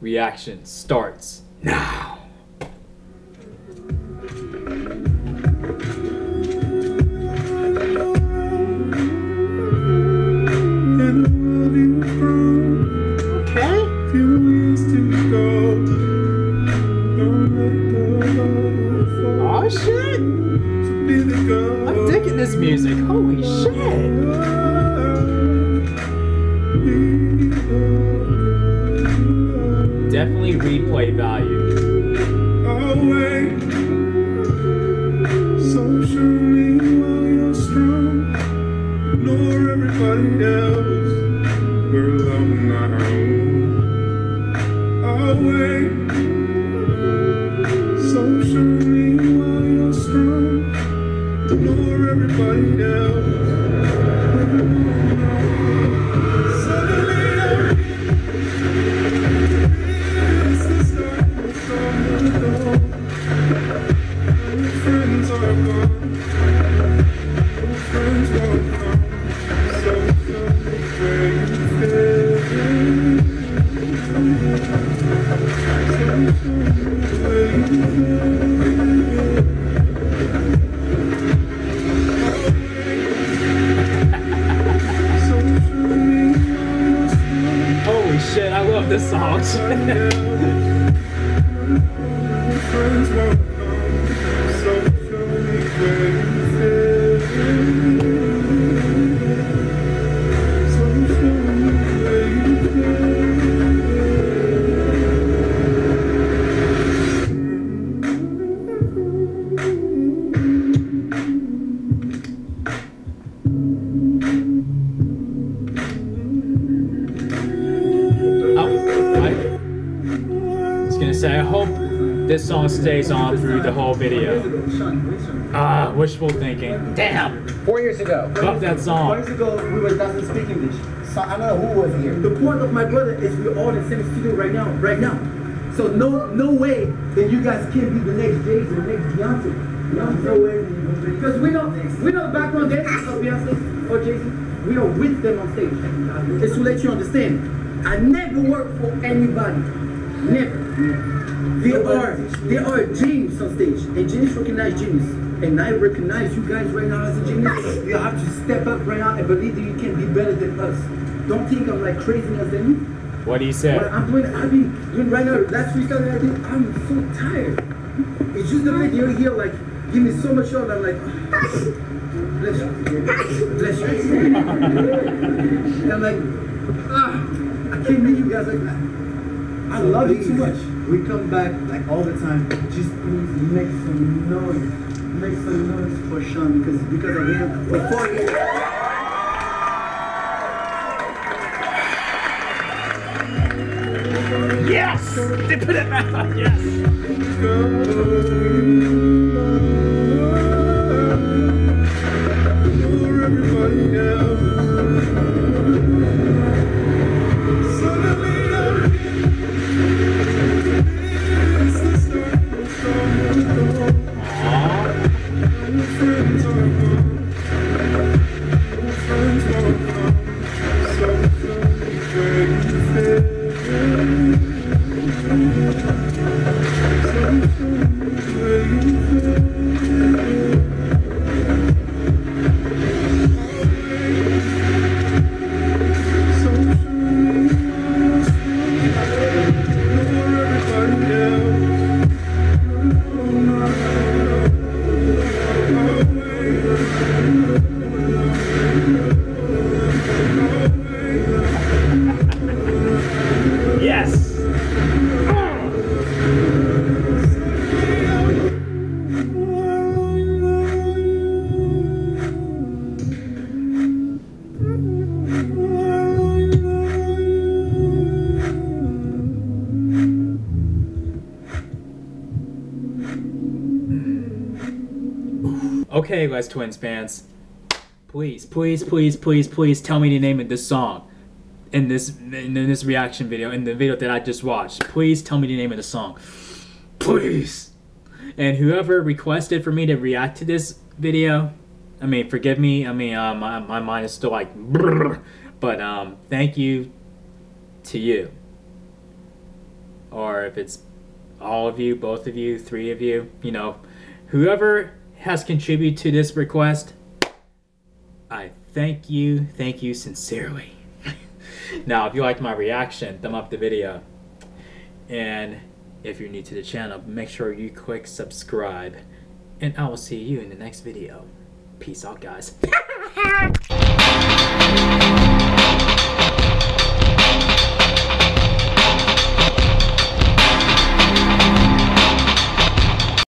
reaction starts now. Okay. Oh shit! I'm digging this music. Holy shit! Definitely replay value. Everybody else, girl, shit, I say, I hope this song stays on through the whole video. Ah, wishful thinking. Damn! Four years ago. Fuck that song. Four years ago, we were doesn't speak English. So I don't know who was here. The point of my brother is we're all in the same studio right now, right now. So no, no way that you guys can be the next Jay Z, the next Beyonce. No, no way. Because we know, we know the background dancers of Beyonce or Jay Z. We are with them on stage. It's to let you understand. I never work for anybody. Never. They are, they are a genius on stage, and genius recognize genius. And I recognize you guys right now as a genius. You have to step up right now and believe that you can be better than us. Don't think I'm like crazy as than you. What do you say? What I'm doing, I've been doing right now. Last freestyle that I did, I'm so tired. It's just the fact you're here, like, give me so much love. I'm like, bless you, bless you. and I'm like, ah, I can't meet you guys like that. I love you too much. We come back like all the time. Just please make some noise. Make some noise for Sean because because of him for four years. Yes! They put it back. Yes! Ignore Okay, Les Twins fans. Please, please, please, please, please tell me the name of this song in this in this reaction video, in the video that I just watched. Please tell me the name of the song. Please. And whoever requested for me to react to this video, I mean, forgive me. I mean, uh, my my mind is still like, brrr, but um, thank you to you. or if it's all of you, both of you, three of you, you know, whoever has contributed to this request, I thank you, thank you sincerely. now, if you liked my reaction, thumb up the video. And if you're new to the channel, make sure you click subscribe. And I will see you in the next video. Peace out, guys.